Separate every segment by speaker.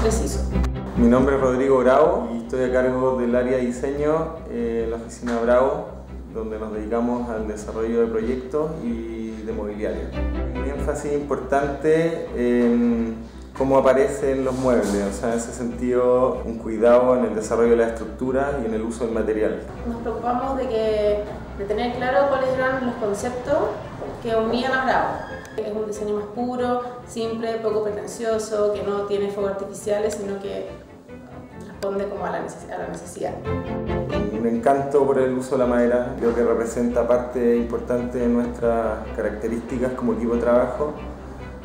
Speaker 1: preciso.
Speaker 2: Mi nombre es Rodrigo Bravo y estoy a cargo del área de diseño en la oficina Bravo, donde nos dedicamos al desarrollo de proyectos y de mobiliario. Un énfasis importante en cómo aparecen los muebles, o sea, en ese sentido un cuidado en el desarrollo de la estructura y en el uso del material.
Speaker 1: Nos preocupamos de, que, de tener claro cuáles eran los conceptos que unían a Bravo. Es un diseño más puro, simple, poco pretencioso, que no tiene fuegos artificiales, sino que responde como a la, necesidad.
Speaker 2: Un encanto por el uso de la madera, creo que representa parte importante de nuestras características como equipo de trabajo.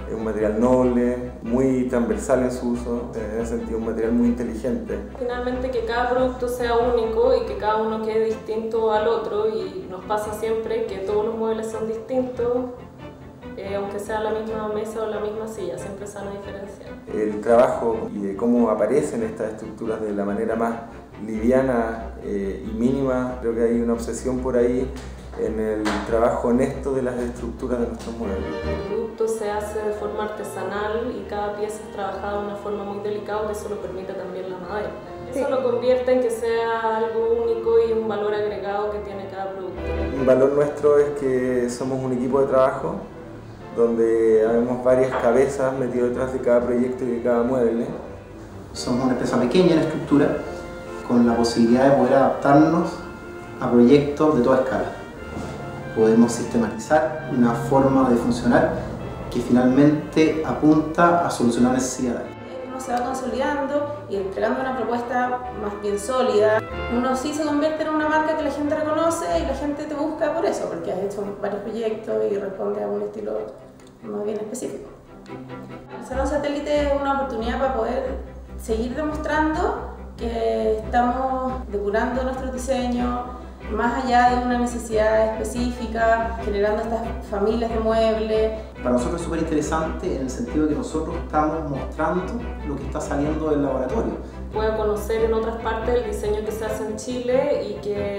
Speaker 2: Es un material noble, muy transversal en su uso, en ese sentido un material muy inteligente.
Speaker 3: Finalmente que cada producto sea único y que cada uno quede distinto al otro y nos pasa siempre que todos los muebles son distintos, eh, aunque sea la misma mesa o la misma silla, siempre es una diferencia.
Speaker 2: El trabajo y de cómo aparecen estas estructuras de la manera más liviana eh, y mínima, creo que hay una obsesión por ahí en el trabajo honesto de las estructuras de nuestros muebles.
Speaker 3: El producto se hace de forma artesanal y cada pieza es trabajada de una forma muy delicada, que eso lo permite también la madera. Eso lo convierte en que sea algo único y un valor agregado que tiene cada producto.
Speaker 2: Un valor nuestro es que somos un equipo de trabajo donde habemos varias cabezas metidas detrás de cada proyecto y de cada mueble.
Speaker 4: Somos una empresa pequeña en estructura, con la posibilidad de poder adaptarnos a proyectos de toda escala. Podemos sistematizar una forma de funcionar que finalmente apunta a solucionar necesidades.
Speaker 1: Uno se va consolidando y entregando una propuesta más bien sólida. Uno sí se convierte en una marca que la gente reconoce y la gente te busca por eso, porque has hecho varios proyectos y responde a un estilo más bien específico. El Salón Satélite es una oportunidad para poder seguir demostrando que estamos depurando nuestro diseño más allá de una necesidad específica, generando estas familias de muebles.
Speaker 4: Para nosotros es súper interesante en el sentido de que nosotros estamos mostrando lo que está saliendo del laboratorio
Speaker 3: pueda conocer en otras partes el diseño que se hace en Chile y que,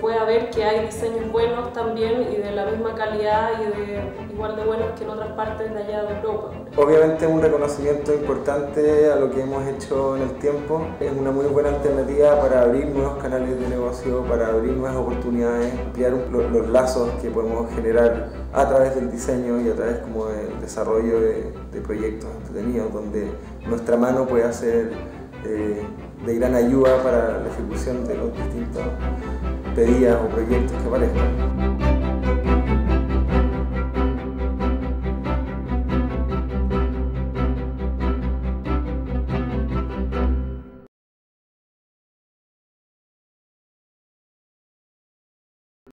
Speaker 3: pueda ver que hay diseños buenos también y de la misma calidad y de igual de buenos que en otras partes de allá de Europa.
Speaker 2: Obviamente un reconocimiento importante a lo que hemos hecho en el tiempo. Es una muy buena alternativa para abrir nuevos canales de negocio, para abrir nuevas oportunidades, ampliar los, lazos que podemos generar a través del diseño y a través como del desarrollo de, de proyectos entretenidos donde nuestra mano puede hacer eh, de gran ayuda para la ejecución de los distintos pedidos o proyectos que aparezcan.